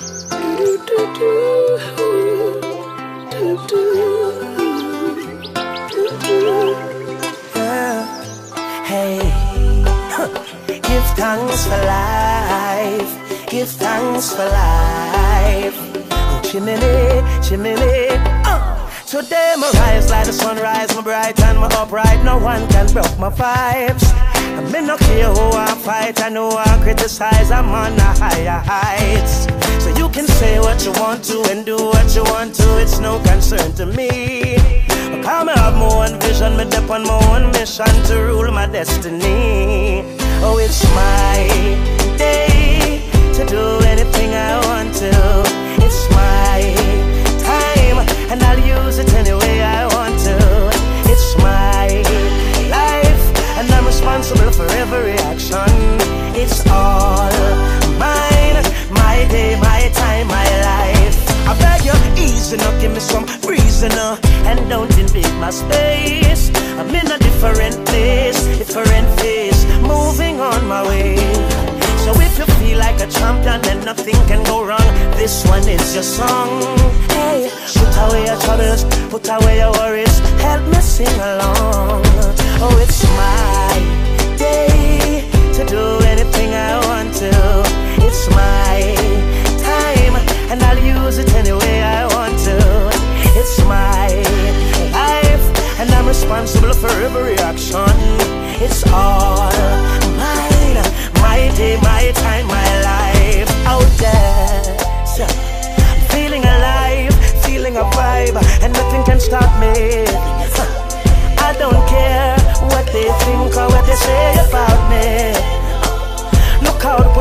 Hey, give thanks for life. Give thanks for life. Oh, chimney, chimney. Uh. Today my rise like the sunrise, my bright and my upright. No one can broke my vibes. I may not care who I fight, I know I criticize. I'm on the higher heights. Can say what you want to and do what you want to. It's no concern to me. Come I have my own vision, me dep on my own mission to rule my destiny. Oh, it's my day to do anything and don't invade my space. I'm in a different place, different phase, moving on my way. So if you feel like a champion and nothing can go wrong, this one is your song. Hey, put away your troubles, put away your worries, help me sing along. Oh, it's my day to do anything I want to. It's my time, and I'll use it any responsible for every action. It's all mine, my day, my time, my life out there. So, I'm feeling alive, feeling a vibe, and nothing can stop me. I don't care what they think or what they say about me. Look out,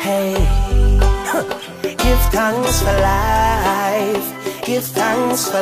Hey, give thanks for life. Give thanks for